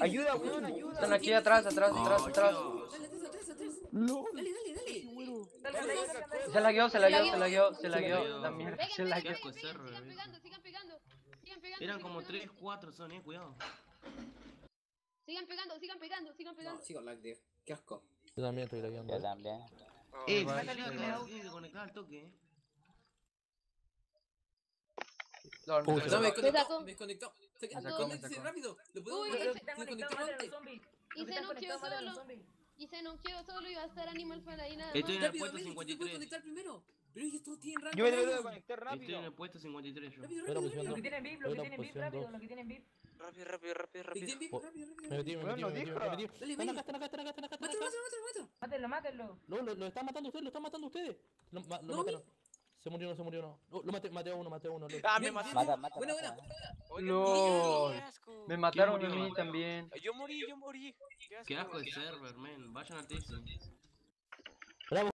Ayuda, weón, ayuda. Están aquí atrás, atrás, atrás, atrás. Dale, atrás, atrás, atrás. Dale, dale, dale. Se la guió, se la guió, se la guió, se la guió. La mierda, se la guió. sigan pegando, sigan pegando. Eran como pegando. 3, 4 son, eh, cuidado. Sigan pegando, sigan pegando, sigan pegando. Sigo lag, tío. Qué asco. Yo también estoy lagueando. Yo también. Eh, acá, tiene que conectar al toque, eh. Me No, me desconectó. Me desconectó. Se Me sacó, rápido. Lo Uy, podemos matar. Desconectó antes. zombies. Y que se solo. Y se solo y va a estar Animal Fan ahí nada Estoy más. en el Rápido, puesto Meli, tú te puedes 53. conectar primero. Pero ellos todos tienen rango. Yo me debo de rápido. conectar Estoy en rápido. el puesto 53 yo. Rápido, Voy a la rápido, posición Los rápido. que tienen VIP, que Voy a la tienen VIP, rápido, los que tienen VIP. Rápido, rápido, rápido, rápido. Jam, Big, Oh. rápido, rápido. Me metí, me Bueno, metí, me metí, dijo. me metí. Dale, Están Meli. acá, están acá, están acá, están acá, están Mátalo, acá. mátalo, mátalo, mátalo. Mátenlo, mátenlo. No, lo, lo están matando ustedes, lo están matando ustedes. Lo, lo No, mataron. Se murió uno, se murió uno. No, lo maté, maté a uno, maté a uno. lol. Ah, me bien, Mata, mata, Buena, mata. buena. Asco. Me mataron a mí también. Yo morí, yo morí. Qué asco. Qué asco de server, men. Vayan al TS.